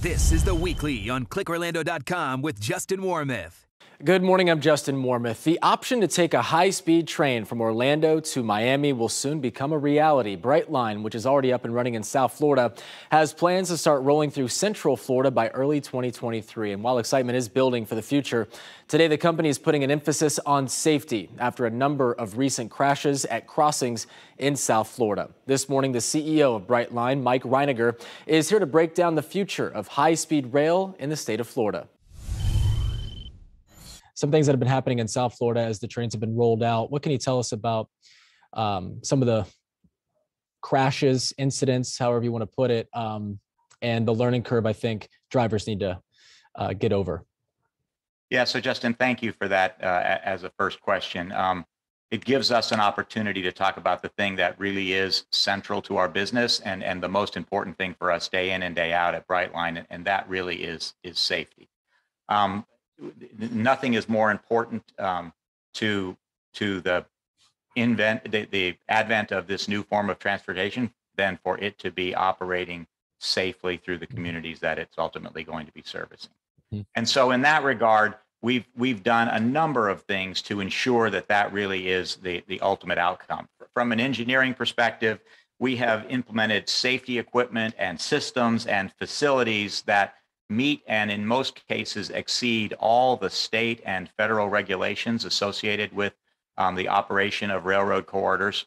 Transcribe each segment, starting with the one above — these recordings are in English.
This is the weekly on clickorlando.com with Justin Warmoth. Good morning, I'm Justin Warmoth. The option to take a high-speed train from Orlando to Miami will soon become a reality. Brightline, which is already up and running in South Florida, has plans to start rolling through Central Florida by early 2023. And while excitement is building for the future, today the company is putting an emphasis on safety after a number of recent crashes at crossings in South Florida. This morning, the CEO of Brightline, Mike Reininger, is here to break down the future of high-speed rail in the state of Florida some things that have been happening in South Florida as the trains have been rolled out. What can you tell us about um, some of the crashes, incidents, however you want to put it, um, and the learning curve I think drivers need to uh, get over? Yeah, so Justin, thank you for that uh, as a first question. Um, it gives us an opportunity to talk about the thing that really is central to our business and, and the most important thing for us day in and day out at Brightline, and that really is is safety. Um, nothing is more important um, to to the invent the, the advent of this new form of transportation than for it to be operating safely through the communities that it's ultimately going to be servicing. Mm-hmm. And so in that regard, we've we've done a number of things to ensure that that really is the the ultimate outcome. From an engineering perspective, we have implemented safety equipment and systems and facilities that meet and in most cases exceed all the state and federal regulations associated with um, the operation of railroad corridors.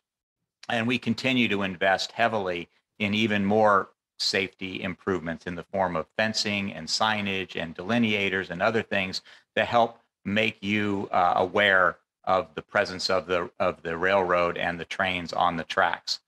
And we continue to invest heavily in even more safety improvements in the form of fencing and signage and delineators and other things that help make you uh, aware of the presence of the of the railroad and the trains on the tracks.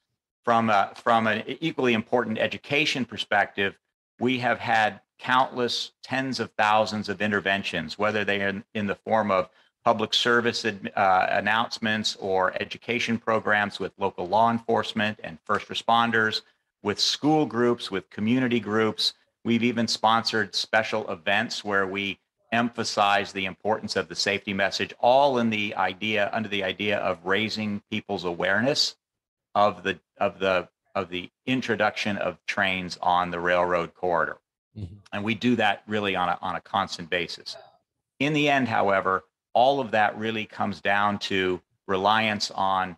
From a, from an equally important education perspective, we have had countless tens of thousands of interventions, whether they are in, the form of public service uh, announcements or education programs with local law enforcement and first responders, with school groups, with community groups. We've even sponsored special events where we emphasize the importance of the safety message, all in the idea under the idea of raising people's awareness of the of the of the introduction of trains on the railroad corridor. Mm-hmm. And we do that really on a, on a constant basis. In the end, however, all of that really comes down to reliance on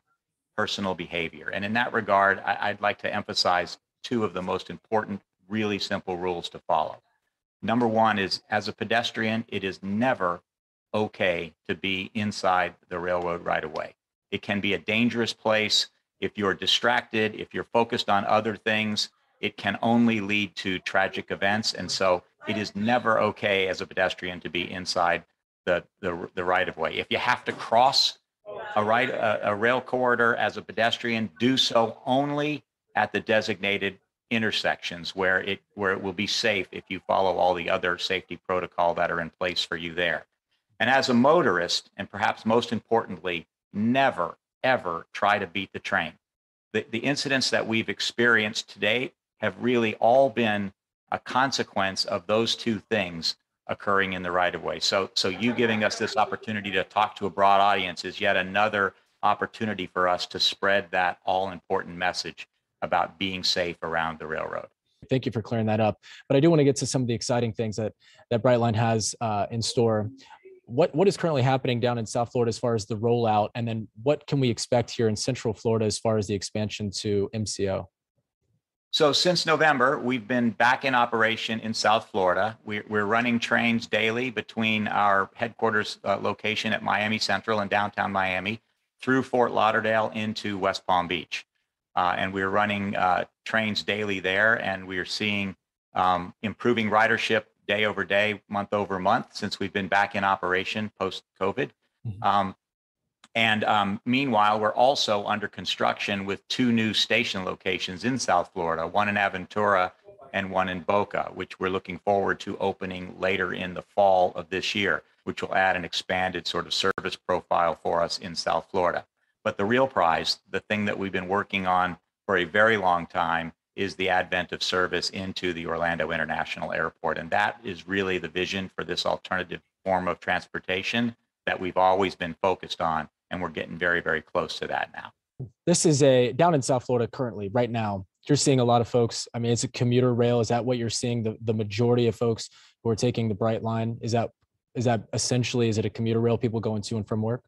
personal behavior. And in that regard, I, I'd like to emphasize two of the most important, really simple rules to follow. Number one is as a pedestrian, it is never okay to be inside the railroad right away. It can be a dangerous place if you're distracted, if you're focused on other things, it can only lead to tragic events. And so it is never okay as a pedestrian to be inside the, the, the right of way. If you have to cross a right a, a rail corridor as a pedestrian, do so only at the designated intersections where it where it will be safe if you follow all the other safety protocol that are in place for you there. And as a motorist, and perhaps most importantly, never ever try to beat the train. The, the incidents that we've experienced today have really all been a consequence of those two things occurring in the right of way. So, so you giving us this opportunity to talk to a broad audience is yet another opportunity for us to spread that all important message about being safe around the railroad. Thank you for clearing that up. But I do want to get to some of the exciting things that that Brightline has uh, in store. What what is currently happening down in South Florida as far as the rollout, and then what can we expect here in Central Florida as far as the expansion to MCO? So since November, we've been back in operation in South Florida. We're, we're running trains daily between our headquarters uh, location at Miami Central and downtown Miami through Fort Lauderdale into West Palm Beach. Uh, and we're running uh, trains daily there, and we are seeing um, improving ridership day over day, month over month since we've been back in operation post COVID. Mm-hmm. Um, and um, meanwhile, we're also under construction with two new station locations in South Florida, one in Aventura and one in Boca, which we're looking forward to opening later in the fall of this year, which will add an expanded sort of service profile for us in South Florida. But the real prize, the thing that we've been working on for a very long time, is the advent of service into the Orlando International Airport. And that is really the vision for this alternative form of transportation that we've always been focused on and we're getting very very close to that now this is a down in south florida currently right now you're seeing a lot of folks. I mean, it's a commuter rail. Is that what you're seeing? The the majority of folks who are taking the Brightline is that is that essentially is it a commuter rail? People going to and from work.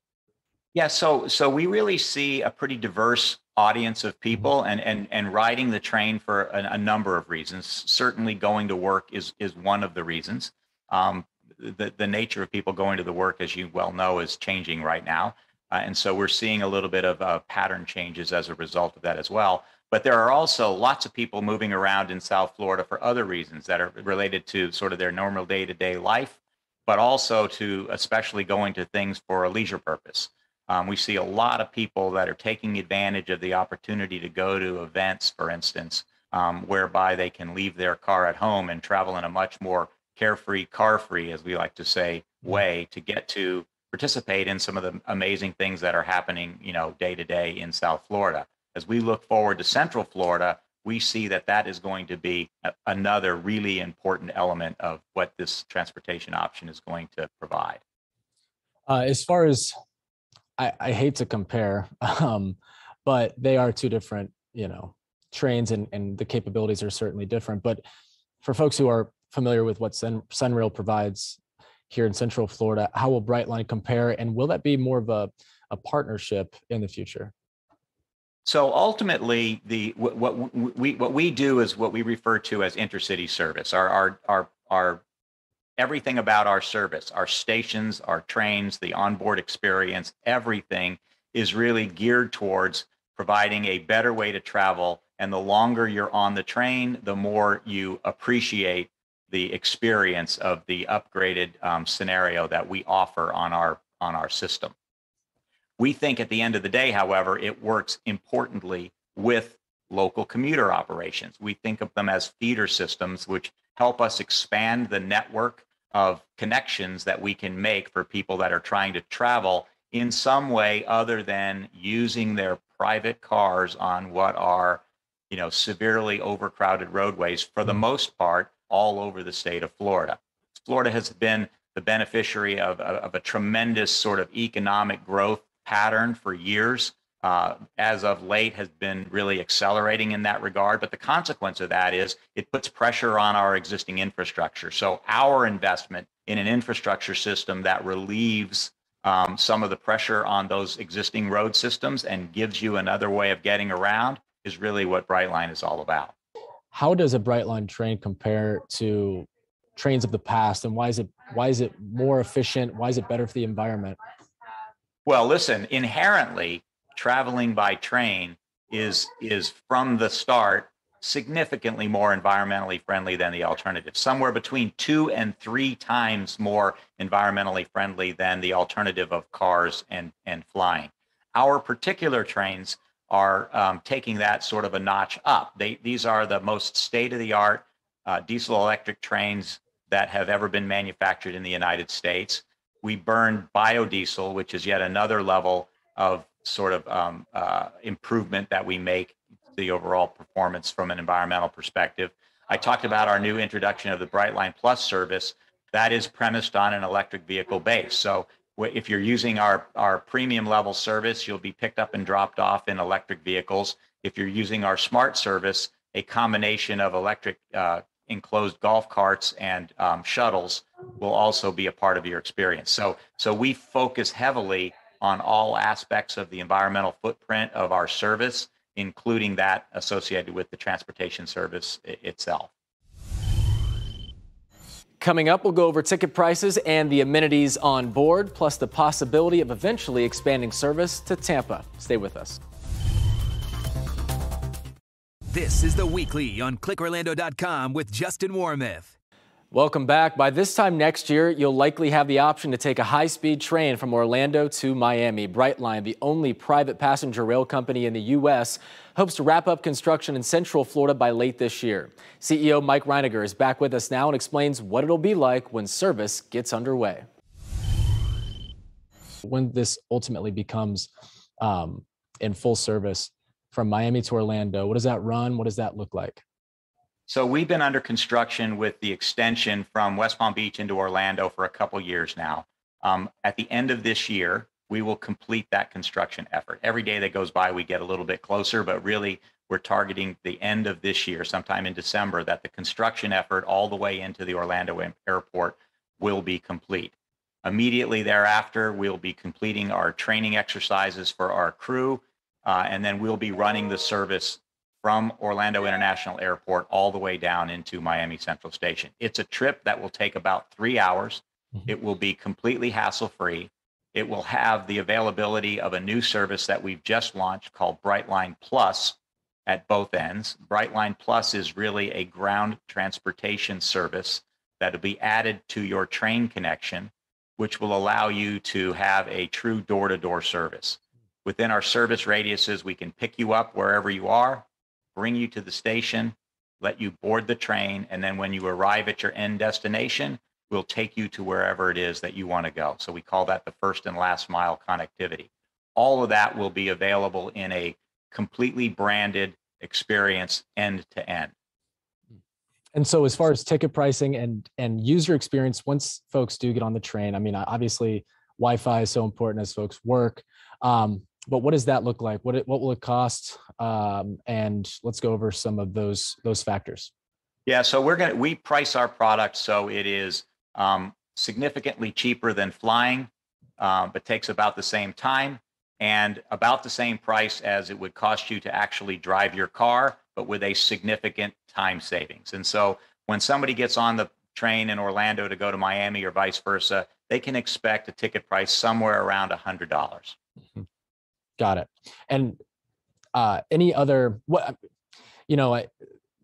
Yeah, so so we really see a pretty diverse audience of people and and and riding the train for a, a number of reasons. Certainly, going to work is is one of the reasons. Um, the the nature of people going to the work, as you well know, is changing right now, uh, and so we're seeing a little bit of uh, pattern changes as a result of that as well. But there are also lots of people moving around in South Florida for other reasons that are related to sort of their normal day to day life, but also to especially going to things for a leisure purpose. Um, we see a lot of people that are taking advantage of the opportunity to go to events, for instance, um, whereby they can leave their car at home and travel in a much more carefree, car free, as we like to say, mm-hmm. way to get to participate in some of the amazing things that are happening, you know, day to day in South Florida. As we look forward to Central Florida, we see that that is going to be a, another really important element of what this transportation option is going to provide. Uh, as far as I, I hate to compare, um, but they are two different, you know, trains and, and the capabilities are certainly different. But for folks who are familiar with what Sun, Sunrail provides here in Central Florida, how will Brightline compare and will that be more of a, a partnership in the future? So ultimately, the what, what, we what we do is what we refer to as intercity service. Our our our our everything about our service, our stations, our trains, the onboard experience, everything is really geared towards providing a better way to travel. And the longer you're on the train, the more you appreciate the experience of the upgraded um, scenario that we offer on our on our system. We think at the end of the day, however, it works importantly with local commuter operations. We think of them as feeder systems, which help us expand the network of connections that we can make for people that are trying to travel in some way other than using their private cars on what are you know severely overcrowded roadways for the mm-hmm. most part all over the state of florida florida has been the beneficiary of, of a tremendous sort of economic growth pattern for years uh, as of late has been really accelerating in that regard. But the consequence of that is it puts pressure on our existing infrastructure. So our investment in an infrastructure system that relieves um, some of the pressure on those existing road systems and gives you another way of getting around is really what Brightline is all about. How does a Brightline train compare to trains of the past, and why is it why is it more efficient? Why is it better for the environment? Well, listen, inherently, traveling by train is is from the start significantly more environmentally friendly than the alternative somewhere between two and three times more environmentally friendly than the alternative of cars and and flying our particular trains are um, taking that sort of a notch up they these are the most state of the art uh, diesel electric trains that have ever been manufactured in the united states we burn biodiesel which is yet another level of sort of um, uh, improvement that we make the overall performance from an environmental perspective. I talked about our new introduction of the Brightline Plus service. That is premised on an electric vehicle base. So if you're using our, our premium level service, you'll be picked up and dropped off in electric vehicles. If you're using our smart service, a combination of electric uh, enclosed golf carts and um, shuttles will also be a part of your experience. So, so we focus heavily on all aspects of the environmental footprint of our service, including that associated with the transportation service itself. Coming up, we'll go over ticket prices and the amenities on board, plus the possibility of eventually expanding service to Tampa. Stay with us. This is the weekly on clickorlando.com with Justin Warmoth. Welcome back. By this time next year, you'll likely have the option to take a high-speed train from Orlando to Miami. Brightline, the only private passenger rail company in the U.S., hopes to wrap up construction in Central Florida by late this year. CEO Mike Reininger is back with us now and explains what it'll be like when service gets underway. When this ultimately becomes um, in full service from Miami to Orlando, what does that run? What does that look like? So we've been under construction with the extension from West Palm Beach into Orlando for a couple years now. Um, at the end of this year, we will complete that construction effort. Every day that goes by, we get a little bit closer, but really we're targeting the end of this year, sometime in December, that the construction effort all the way into the Orlando airport will be complete. Immediately thereafter, we'll be completing our training exercises for our crew, uh, and then we'll be running the service from Orlando International Airport all the way down into Miami Central Station. It's a trip that will take about three hours. Mm-hmm. It will be completely hassle free. It will have the availability of a new service that we've just launched called Brightline Plus at both ends. Brightline Plus is really a ground transportation service that will be added to your train connection, which will allow you to have a true door to door service. Within our service radiuses, we can pick you up wherever you are, bring you to the station, let you board the train, and then when you arrive at your end destination, we'll take you to wherever it is that you want to go. So we call that the first and last mile connectivity. All of that will be available in a completely branded experience end to end. And so as far as ticket pricing and and user experience once folks do get on the train, I mean obviously Wi-Fi is so important as folks work. Um, but what does that look like? What it, what will it cost? Um, and let's go over some of those those factors. Yeah, so we're gonna we price our product so it is um, significantly cheaper than flying, um, but takes about the same time and about the same price as it would cost you to actually drive your car, but with a significant time savings. And so when somebody gets on the train in Orlando to go to Miami or vice versa, they can expect a ticket price somewhere around a hundred dollars. Mm-hmm. Got it. And uh, any other what you know, I,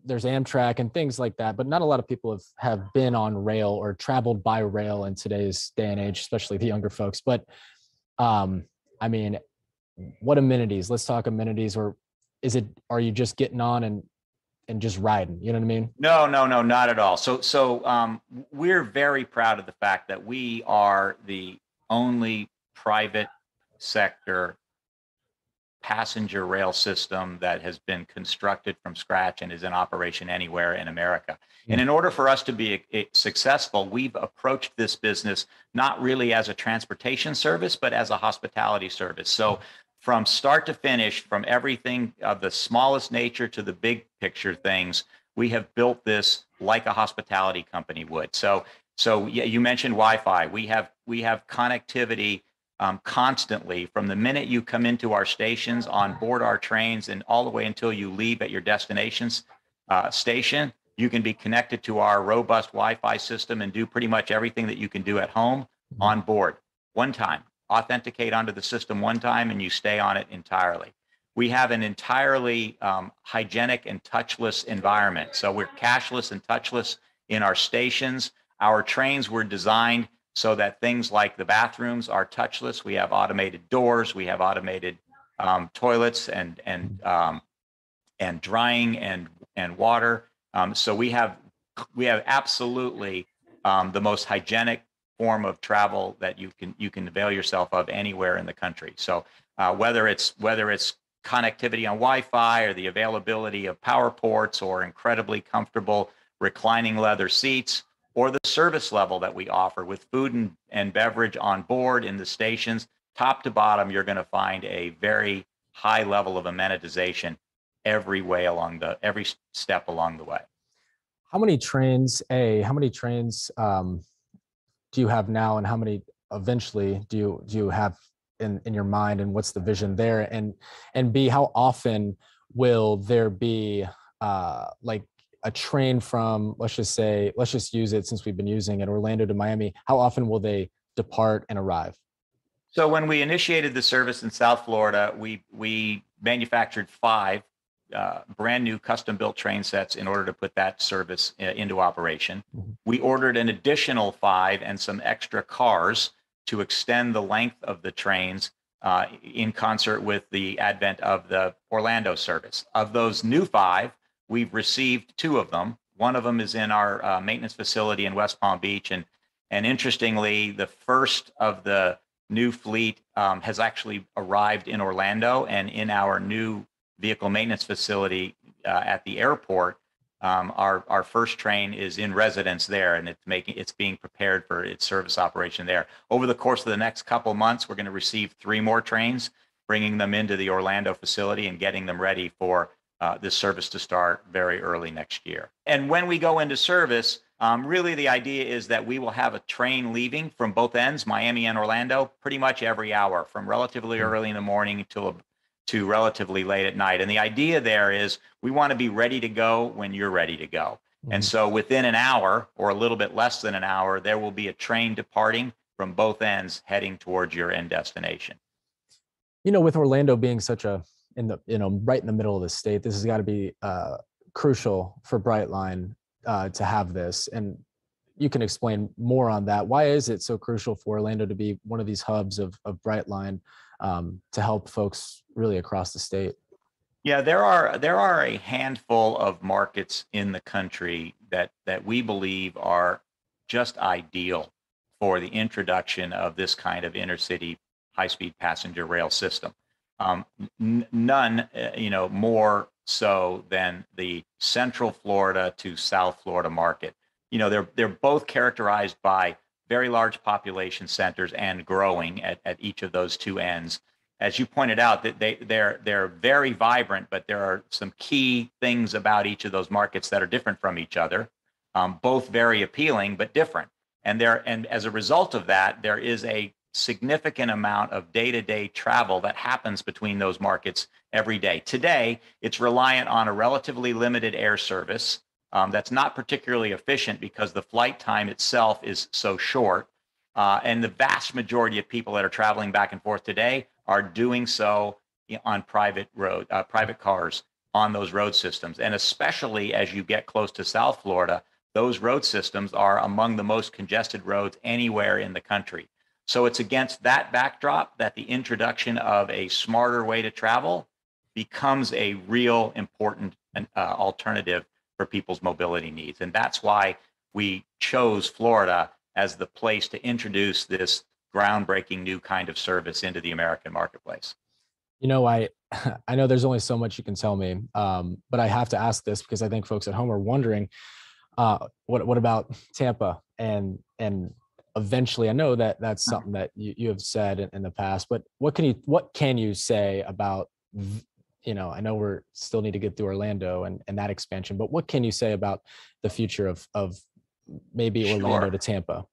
there's Amtrak and things like that, but not a lot of people have have been on rail or traveled by rail in today's day and age, especially the younger folks. But um, I mean, what amenities? Let's talk amenities. Or is it? Are you just getting on and and just riding? You know what I mean? No, no, no, not at all. So, so um, we're very proud of the fact that we are the only private sector passenger rail system that has been constructed from scratch and is in operation anywhere in America. And in order for us to be a successful, we've approached this business not really as a transportation service, but as a hospitality service. So from start to finish, from everything of the smallest nature to the big picture things, we have built this like a hospitality company would. So so yeah, you mentioned Wi-Fi. We have we have connectivity um, constantly from the minute you come into our stations, on board our trains, and all the way until you leave at your destinations uh, station. You can be connected to our robust Wi-Fi system and do pretty much everything that you can do at home on board one time. Authenticate onto the system one time, and you stay on it entirely. We have an entirely um, hygienic and touchless environment. So we're cashless and touchless in our stations. Our trains were designed so that things like the bathrooms are touchless. We have automated doors, we have automated um, toilets and and um, and drying and and water. Um, so we have we have absolutely um, the most hygienic form of travel that you can you can avail yourself of anywhere in the country. So uh, whether it's whether it's connectivity on Wi-Fi or the availability of power ports or incredibly comfortable reclining leather seats or the service level that we offer with food and, and beverage on board in the stations, top to bottom, you're going to find a very high level of amenitization every way along the every step along the way. How many trains? A, how many trains um, do you have now, and how many eventually do you do you have in in your mind, and what's the vision there? And and B, how often will there be uh, like a train from let's just say let's just use it since we've been using it orlando to miami how often will they depart and arrive? So when we initiated the service in south florida we we manufactured five uh, brand new custom built train sets in order to put that service uh, into operation. Mm-hmm. we ordered an additional five and some extra cars to extend the length of the trains uh, in concert with the advent of the orlando service. Of those new five We've received two of them. One of them is in our uh, maintenance facility in West Palm Beach, and and interestingly, the first of the new fleet um, has actually arrived in Orlando and in our new vehicle maintenance facility uh, at the airport. Um, our our first train is in residence there, and it's making it's being prepared for its service operation there. Over the course of the next couple months, we're going to receive three more trains, bringing them into the Orlando facility and getting them ready for uh, this service to start very early next year. And when we go into service, um, really the idea is that we will have a train leaving from both ends, Miami and Orlando, pretty much every hour from relatively hmm. early in the morning till to relatively late at night. And the idea there is we want to be ready to go when you're ready to go. Mm-hmm. And so within an hour or a little bit less than an hour, there will be a train departing from both ends heading towards your end destination. You know, with Orlando being such a in the you know right in the middle of the state. This has got to be uh, crucial for Brightline uh, to have this, and you can explain more on that. Why is it so crucial for Orlando to be one of these hubs of of Brightline um, to help folks really across the state? Yeah, there are there are a handful of markets in the country that that we believe are just ideal for the introduction of this kind of intercity high-speed passenger rail system um, n- none, uh, you know, more so than the Central Florida to South Florida market. You know, they're they're both characterized by very large population centers and growing at, at each of those two ends. As you pointed out, that they they're they're very vibrant, but there are some key things about each of those markets that are different from each other. Um, both very appealing, but different. And there, and as a result of that, there is a significant amount of day-to-day travel that happens between those markets every day. Today, it's reliant on a relatively limited air service um, that's not particularly efficient because the flight time itself is so short. Uh, and the vast majority of people that are traveling back and forth today are doing so on private road, uh, private cars on those road systems. And especially as you get close to South Florida, those road systems are among the most congested roads anywhere in the country. So it's against that backdrop that the introduction of a smarter way to travel becomes a real important uh, alternative for people's mobility needs. And that's why we chose Florida as the place to introduce this groundbreaking new kind of service into the American marketplace. You know, I I know there's only so much you can tell me, um, but I have to ask this because I think folks at home are wondering, uh, what what about Tampa and and eventually i know that that's mm-hmm. something that you, you have said in, in, the past but what can you what can you say about you know i know we're still need to get through orlando and, and that expansion but what can you say about the future of of maybe orlando to tampa?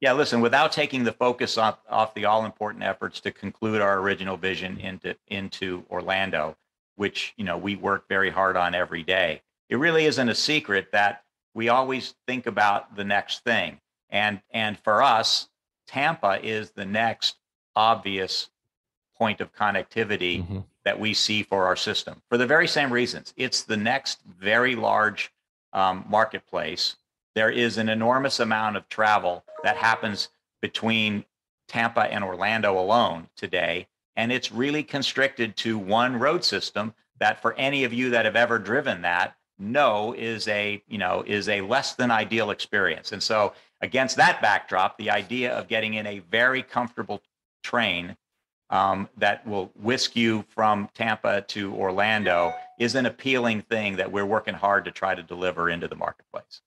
Yeah listen without taking the focus off, off the all important efforts to conclude our original vision into into orlando which you know we work very hard on every day it really isn't a secret that we always think about the next thing and and for us, Tampa is the next obvious point of connectivity mm-hmm. that we see for our system for the very same reasons. It's the next very large um, marketplace. There is an enormous amount of travel that happens between Tampa and Orlando alone today. And it's really constricted to one road system that for any of you that have ever driven that know is a, you know, is a less than ideal experience. And so Against that backdrop, the idea of getting in a very comfortable train um, that will whisk you from Tampa to Orlando is an appealing thing that we're working hard to try to deliver into the marketplace.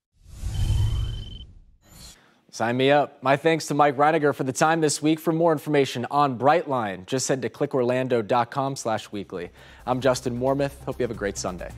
Sign me up. My thanks to Mike Reininger for the time this week. For more information on Brightline, just head to clickorlando.com slash weekly. I'm Justin Warmoth. Hope you have a great Sunday.